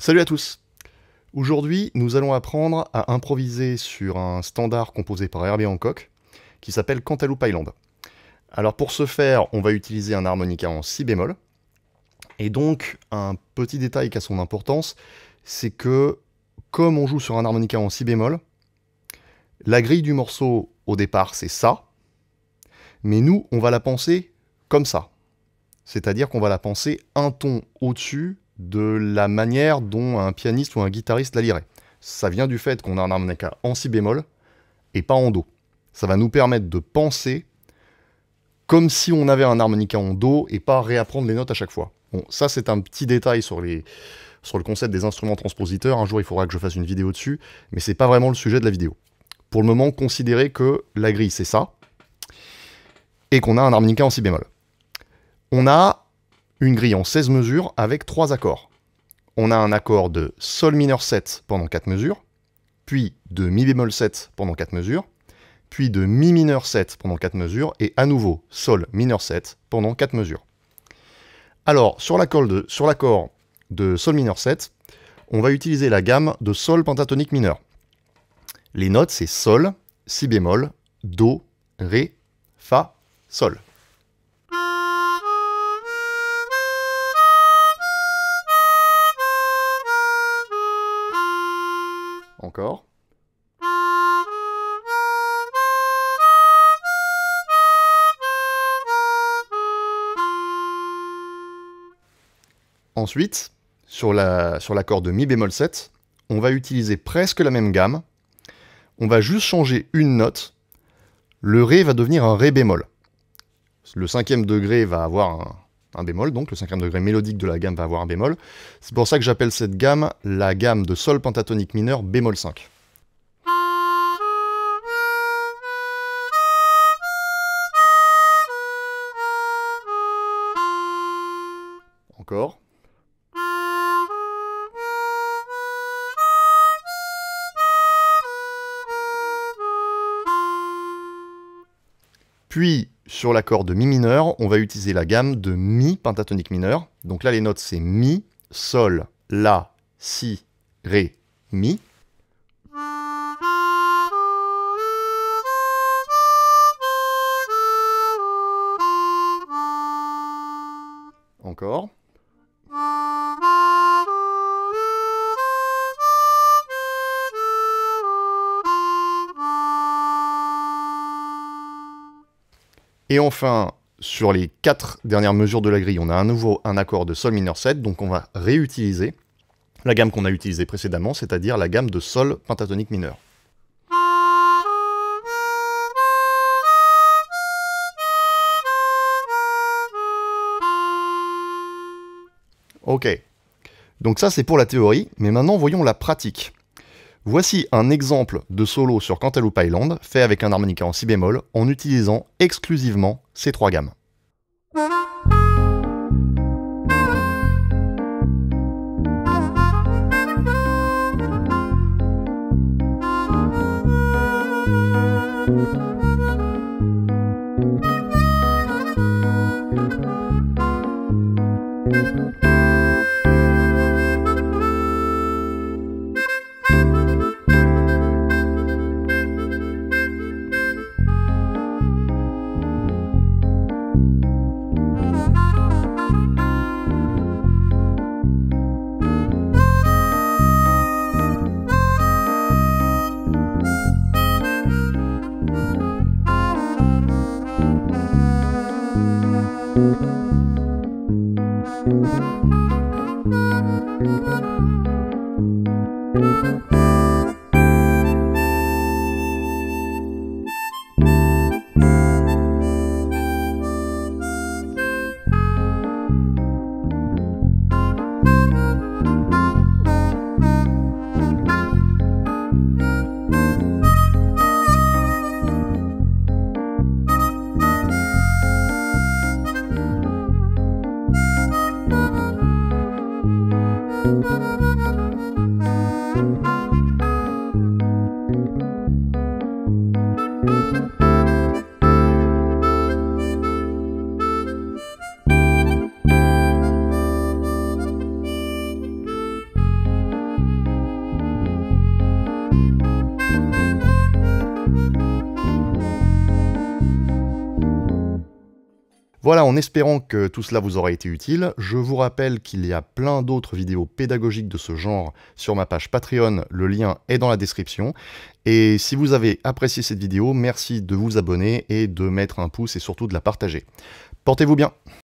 Salut à tous Aujourd'hui, nous allons apprendre à improviser sur un standard composé par Herbie Hancock qui s'appelle Cantaloupe Island. Alors pour ce faire, on va utiliser un harmonica en si bémol. Et donc, un petit détail qui a son importance, c'est que comme on joue sur un harmonica en si bémol, la grille du morceau au départ c'est ça, mais nous on va la penser comme ça. C'est-à-dire qu'on va la penser un ton au-dessus de la manière dont un pianiste ou un guitariste la lirait. Ça vient du fait qu'on a un harmonica en si bémol et pas en do. Ça va nous permettre de penser comme si on avait un harmonica en do et pas réapprendre les notes à chaque fois. Bon, ça c'est un petit détail sur, le concept des instruments transpositeurs. Un jour il faudra que je fasse une vidéo dessus, mais c'est pas vraiment le sujet de la vidéo. Pour le moment, considérez que la grille c'est ça, et qu'on a un harmonica en si bémol. On a une grille en 16 mesures avec 3 accords. On a un accord de Sol mineur 7 pendant 4 mesures, puis de Mi bémol 7 pendant 4 mesures, puis de Mi mineur 7 pendant 4 mesures, et à nouveau Sol mineur 7 pendant 4 mesures. Alors, sur l'accord de, de Sol mineur 7, on va utiliser la gamme de Sol pentatonique mineur. Les notes, c'est Sol, Si bémol, Do, Ré, Fa, Sol. Encore. Ensuite, sur l'accord sur de Mi bémol 7, on va utiliser presque la même gamme. On va juste changer une note. Le Ré va devenir un Ré bémol. Le cinquième degré va avoir un, un bémol, donc le cinquième degré mélodique de la gamme va avoir un bémol. C'est pour ça que j'appelle cette gamme la gamme de sol pentatonique mineur bémol 5. Encore. Puis, sur l'accord de Mi mineur, on va utiliser la gamme de Mi pentatonique mineur. Donc là, les notes, c'est Mi, Sol, La, Si, Ré, Mi. Et enfin, sur les quatre dernières mesures de la grille, on a à nouveau un accord de Sol mineur 7, donc on va réutiliser la gamme qu'on a utilisée précédemment, c'est-à-dire la gamme de Sol pentatonique mineur. Ok, donc ça c'est pour la théorie, mais maintenant voyons la pratique. Voici un exemple de solo sur Cantaloupe Island fait avec un harmonica en si bémol en utilisant exclusivement ces trois gammes. Thank you. Voilà, en espérant que tout cela vous aura été utile, je vous rappelle qu'il y a plein d'autres vidéos pédagogiques de ce genre sur ma page Patreon, le lien est dans la description. Et si vous avez apprécié cette vidéo, merci de vous abonner et de mettre un pouce et surtout de la partager. Portez-vous bien